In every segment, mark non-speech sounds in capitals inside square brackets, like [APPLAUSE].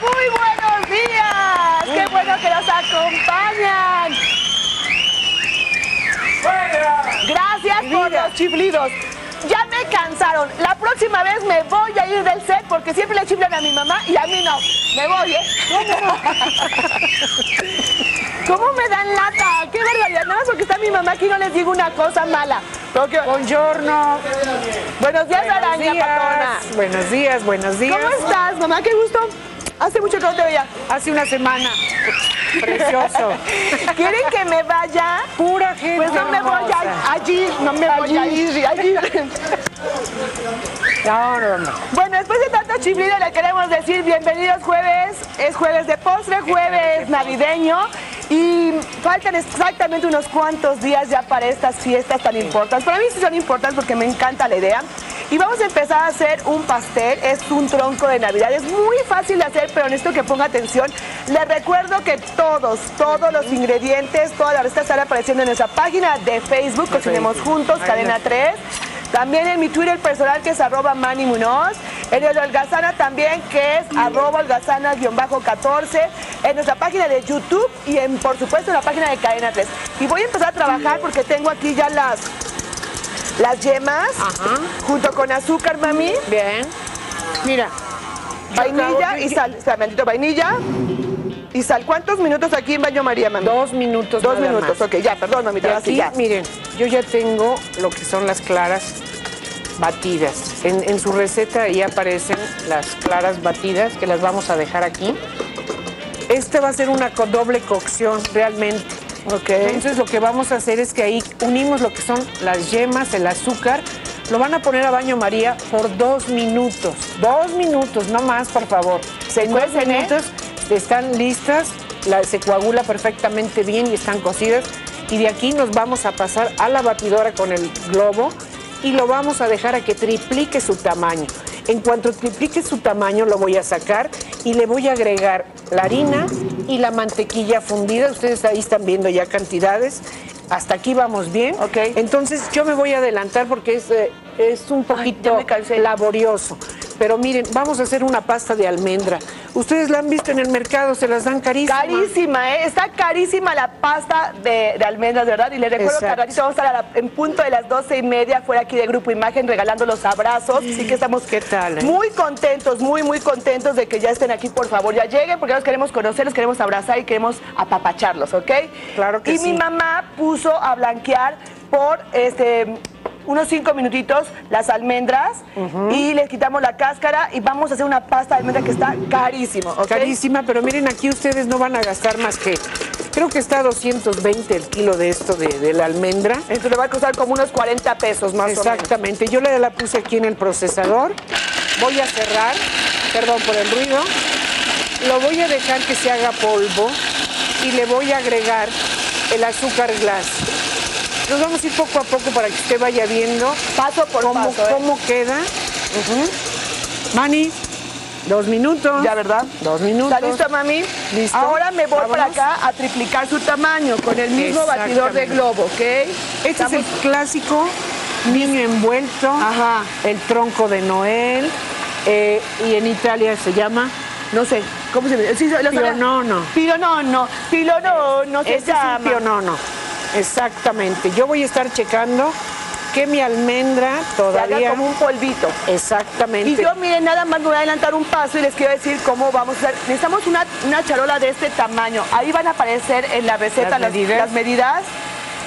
muy buenos días. Qué bueno que nos acompañan. Gracias por los chiflidos. Ya me cansaron. La próxima vez me voy a ir del set porque siempre le chiflan a mi mamá y a mí no. Me voy, ¿eh? [LAUGHS] ¿Cómo me dan lata? ¡Qué barbaridad! Nada más porque está mi mamá aquí no les digo una cosa mala. Porque- Buongiorno. Buenos días, Buenos araña días. patona. Buenos días, buenos días. ¿Cómo estás, mamá? Qué gusto. Hace mucho que no te veía. Hace una semana. Precioso. ¿Quieren que me vaya? Pura gente. Pues no me voy a, allí, no me voy a ir, allí. No, no, no. Bueno, después de tanto chiflido le queremos decir bienvenidos jueves. Es jueves de postre, jueves navideño. Y faltan exactamente unos cuantos días ya para estas fiestas tan importantes. Para mí sí son importantes porque me encanta la idea. Y vamos a empezar a hacer un pastel. Es un tronco de Navidad. Es muy fácil de hacer, pero necesito que ponga atención. Les recuerdo que todos, todos los ingredientes, toda la receta estará apareciendo en nuestra página de Facebook, Cocinemos Juntos, Cadena 3. También en mi Twitter personal que es arroba Manny Munoz. En el Holgazana también que es arroba holgazana-14. En nuestra página de YouTube y en, por supuesto en la página de Cadena 3. Y voy a empezar a trabajar porque tengo aquí ya las, las yemas Ajá. junto con azúcar, mami, Bien. Mira. vainilla y sal. O sea, maldito vainilla y sal. ¿Cuántos minutos aquí en Baño María, mami? Dos minutos. Dos nada minutos, más. ok, ya, perdón, mami, Y aquí, ya. miren, yo ya tengo lo que son las claras batidas. En, en su receta ahí aparecen las claras batidas que las vamos a dejar aquí. Este va a ser una doble cocción realmente. Ok. Entonces lo que vamos a hacer es que ahí unimos lo que son las yemas, el azúcar. Lo van a poner a baño María por dos minutos. Dos minutos, no más, por favor. Se dos ¿eh? minutos están listas, la- se coagula perfectamente bien y están cocidas. Y de aquí nos vamos a pasar a la batidora con el globo y lo vamos a dejar a que triplique su tamaño. En cuanto triplique su tamaño lo voy a sacar y le voy a agregar la harina y la mantequilla fundida. Ustedes ahí están viendo ya cantidades. Hasta aquí vamos bien. Ok. Entonces yo me voy a adelantar porque es, eh, es un poquito laborioso. Pero miren, vamos a hacer una pasta de almendra. Ustedes la han visto en el mercado, se las dan carísimas. Carísima, ¿eh? Está carísima la pasta de, de almendras, verdad. Y les recuerdo que al ratito vamos a estar a la- en punto de las doce y media fuera aquí de Grupo Imagen regalando los abrazos. Así que estamos ¿Qué tal, eh? muy contentos, muy, muy contentos de que ya estén aquí. Por favor, ya lleguen porque los queremos conocer, los queremos abrazar y queremos apapacharlos, ¿ok? Claro que y sí. mi mamá puso a blanquear por este unos cinco minutitos las almendras y les quitamos la cáscara y vamos a hacer una pasta de almendra que está carísimo. Carísima, pero miren, aquí ustedes no van a gastar más que, creo que está a 220 el kilo de esto de, de la almendra. Esto le va a costar como unos 40 pesos más o menos. Exactamente, yo le la puse aquí en el procesador. Voy a cerrar, perdón por el ruido. Lo voy a dejar que se haga polvo y le voy a agregar el azúcar glass. Nos vamos a ir poco a poco para que usted vaya viendo Paso por cómo, paso, ¿eh? cómo queda. Mani, dos minutos. Ya, ¿verdad? Dos minutos. ¿Está listo, mami? Listo. Ahora me voy para Vámonos. acá a triplicar su tamaño con el mismo batidor de globo, ¿ok? Este es el clásico niño envuelto, Ajá. el tronco de Noel, eh, y en Italia se llama No sé, ¿cómo se llama? Sí. Pionono. Pionono. Pionono se Este es llama. un pionono. Exactamente. Yo voy a estar checando que mi almendra Se haga todavía. como un polvito. Exactamente. Y yo, miren, nada más me voy a adelantar un paso y les quiero decir cómo vamos a hacer. Necesitamos una, una charola de este tamaño. Ahí van a aparecer en la receta Las las, medidas. las medidas.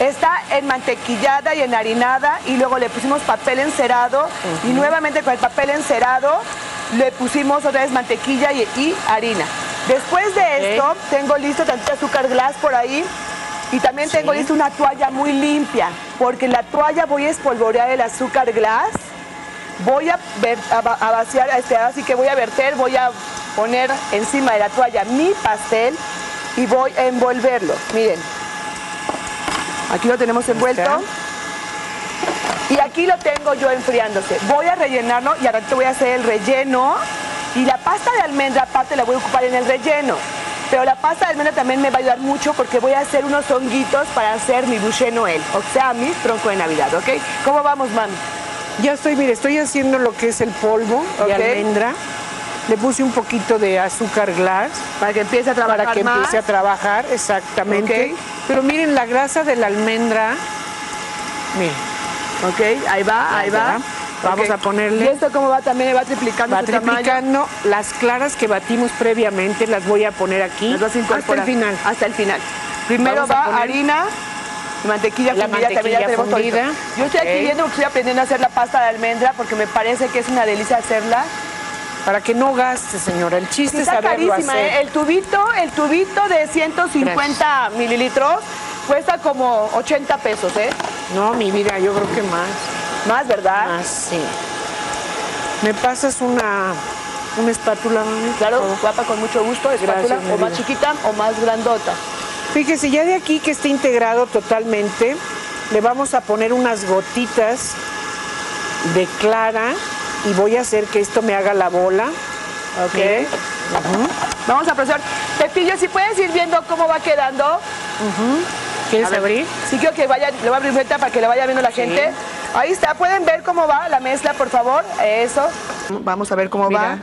Está enmantequillada y enharinada y luego le pusimos papel encerado y nuevamente con el papel encerado le pusimos otra vez mantequilla y, y harina. Después de esto tengo listo tantito azúcar glass por ahí y también tengo listo una toalla muy limpia porque en la toalla voy a espolvorear el azúcar glass voy a, ver- a va- a vaciar, este, así que voy a verter, voy a poner encima de la toalla mi pastel y voy a envolverlo. Miren, aquí lo tenemos envuelto. Y aquí lo tengo yo enfriándose. Voy a rellenarlo y ahora voy a hacer el relleno. Y la pasta de almendra aparte la voy a ocupar en el relleno. Pero la pasta de almendra también me va a ayudar mucho porque voy a hacer unos honguitos para hacer mi bouché Noel. O sea, mi tronco de Navidad, ¿ok? ¿Cómo vamos, mami? Ya estoy, mire, estoy haciendo lo que es el polvo Ok. de almendra. Le puse un poquito de azúcar glass Para que empiece a trabajar para que más. empiece a trabajar, exactamente. Pero miren, la grasa de la almendra, miren, Ok, ahí va, ahí va. va. Vamos a ponerle- ¿Y esto cómo va también? Va triplicando va su tamaño. triplicando. Las claras que batimos previamente las voy a poner aquí Las vas a hasta el final. Hasta el final. Primero Vamos va harina, mantequilla la fundida, también ya mantequilla tenemos todo fundida. Yo estoy aquí viendo porque estoy aprendiendo a hacer la pasta de almendra porque me parece que es una delicia hacerla. Para que no gaste, señora. El chiste es Está saberlo carísima, hacer. ¿eh? El tubito, el tubito de 150 mililitros cuesta como 80 pesos, ¿eh? No, mi vida, yo creo que más. Más, ¿verdad? Más, sí. ¿Me pasas una, una espátula, mami? Claro, guapa, con mucho gusto. Espátula, Gracias, o más chiquita o más grandota. Fíjese, ya de aquí que esté integrado totalmente, le vamos a poner unas gotitas de clara y voy a hacer que esto me haga la bola. Ok. Vamos a proceder. Pepillo, si puedes ir viendo cómo va quedando. ¿Quieres A ver, abrir? Sí, quiero que vaya, le voy a abrir vuelta para que le vaya viendo la gente. Ahí está, ¿pueden ver cómo va la mezcla, por favor? Eso. Vamos a ver cómo Mira, va.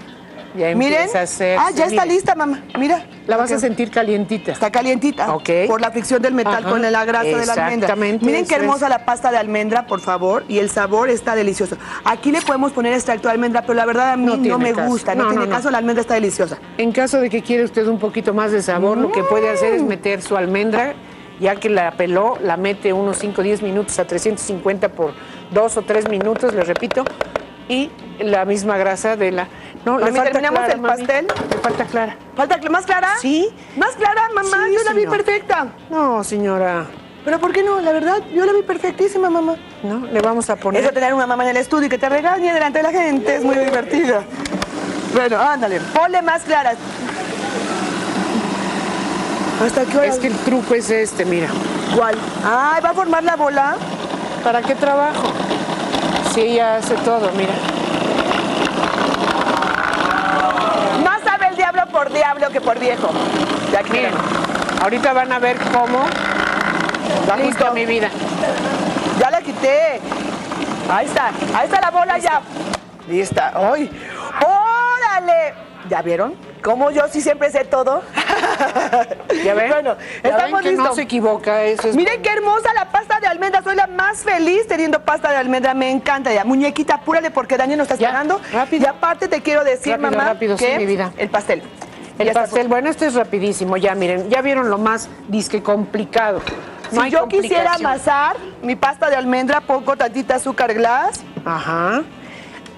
ya Miren. a Ah, ya está lista, mamá. Mira. La vas a sentir calientita. Está calientita. Ok. Por la fricción del metal Ajá, con la grasa de la almendra. exactamente, Miren qué hermosa es. la pasta de almendra, por favor. Y el sabor está delicioso. Aquí le podemos poner extracto de almendra, pero la verdad a mí No me caso. gusta. No, No, tiene no, caso, la almendra está deliciosa. En caso de que quiera usted un poquito más de sabor, lo que puede hacer es meter su almendra, ya que la peló, la mete unos 5 o 10 minutos a 350 por 2 o 3 minutos, le repito, y la misma grasa de la... No, Mami, le falta ¿terminamos clara, el mami. pastel? Le falta clara. ¿Falta más clara? Sí. ¿Más clara, mamá? Sí, yo la vi perfecta. No, señora, ¿Pero por qué no? La verdad, yo la vi perfectísima, mamá. no, le vamos a poner... Eso tener una mamá en el estudio y que te regañe delante de la gente es muy divertido. Bueno, ándale, ponle más claras. ¿Hasta qué hora? Es que el truco es este, mira. ¿Cuál? Ay, ¿va a formar la bola? ¿Para qué trabajo? Si ella hace todo, mira. Más sabe el diablo por diablo que por viejo. Miren, quieren. ahorita van a ver cómo... Ya Listo, justo. mi vida. Ya la quité. Ahí está, ahí está la bola ya. Lista. ¡Ay! ¡Órale! ¿Ya vieron? Como yo sí siempre sé todo. [LAUGHS] ¿Ya ven? Bueno, Ya estamos ven que no listos. se equivoca, eso es... Miren qué hermosa la pasta de almendra. Soy la más feliz teniendo pasta de almendra. Me encanta ya. Muñequita, apúrale porque Daniel nos está esperando. rápido. Y aparte te quiero decir, Rápido, mamá, rápido, sí, que mi vida. el pastel. El Ya pastel, bueno, este es rapidísimo, ya miren, ya vieron lo más disque complicado. No si hay yo quisiera amasar mi pasta de almendra, pongo tantita azúcar glass. Ajá.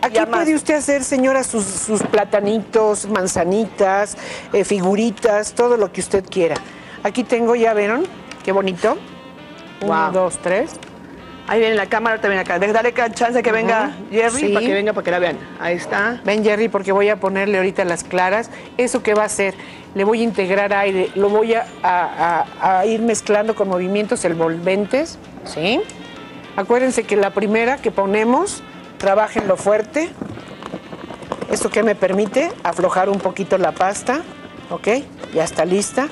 Aquí puede usted hacer, señora, sus, sus platanitos, manzanitas, eh, figuritas, todo lo que usted quiera. Aquí tengo, ya vieron, qué bonito. Uno, dos, tres. Ahí viene la cámara, viene acá. Dale chance que venga Jerry Sí. para que venga para que la vean. Ahí está. Ven, Jerry, porque voy a ponerle ahorita las claras. ¿Eso qué va a hacer? Le voy a integrar aire, lo voy a- a ir mezclando con movimientos envolventes, ¿sí? Acuérdense que la primera que ponemos, trabajenlo fuerte. ¿Esto qué me permite? Aflojar un poquito la pasta, ¿ok? Ya está lista.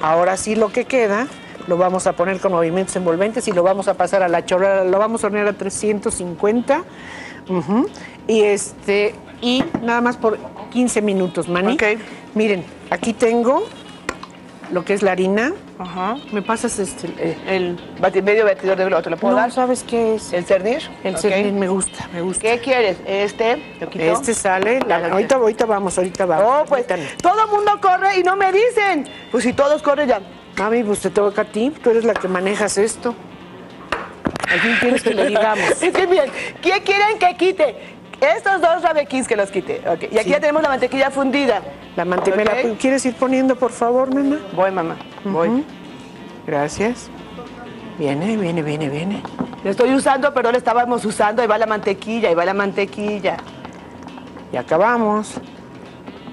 Ahora sí lo que queda lo vamos a poner con movimientos envolventes y lo vamos a pasar a la chorrera, lo vamos a hornear a 350. ujú, Y este y nada más por 15 minutos, Mani. Ok. Miren, aquí tengo lo que es la harina. Ajá. ¿Me pasas este eh, El bati- medio batidor de globo, ¿te lo puedo no, dar? ¿sabes qué es? ¿El cernir? El Ok. cernir me gusta, me gusta. ¿Qué quieres? ¿Este? ¿Lo quito? Este sale, la- ahorita, ahorita vamos, ahorita vamos. Oh, pues Permítanme. todo el mundo corre y no me dicen. Pues si todos corren ya. Mami, pues te toca a ti, tú eres la que manejas esto. ¿A quién quieres que le digamos? [LAUGHS] Es que bien, ¿quién quieren que quite? Estos dos rabequís que los quite. Ok, Y aquí Sí. ya tenemos la mantequilla fundida. La mantequilla, Ok. ¿quieres ir poniendo, por favor, nena? Voy, mamá. Voy. Gracias. Viene, viene, viene, viene. Lo estoy usando, pero lo estábamos usando. Ahí va la mantequilla, ahí va la mantequilla. Y acabamos.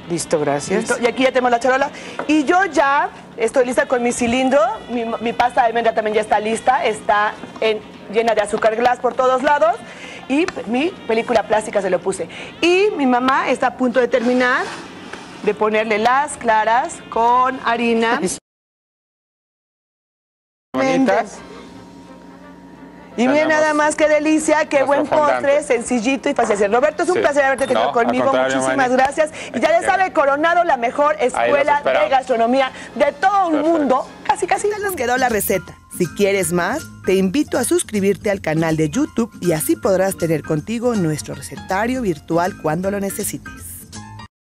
Listo, gracias. ¿Listo? Y aquí ya tenemos la charola. Y yo ya estoy lista con mi cilindro. Mi, mi pasta de almendra también ya está lista. Está en- llena de azúcar glass por todos lados. Y mi película plástica se lo puse. Y mi mamá está a punto de terminar de ponerle las claras con harina. Bonitas. Y miren nada más qué delicia, qué buen postre, sencillito y fácil de hacer. Roberto, es un placer haberte tenido conmigo. Muchísimas gracias. Y ya les sabe, Coronado, la mejor escuela de gastronomía de todo el mundo. Casi, casi ya les quedó la receta. Si quieres más, te invito a suscribirte al canal de YouTube y así podrás tener contigo nuestro recetario virtual cuando lo necesites.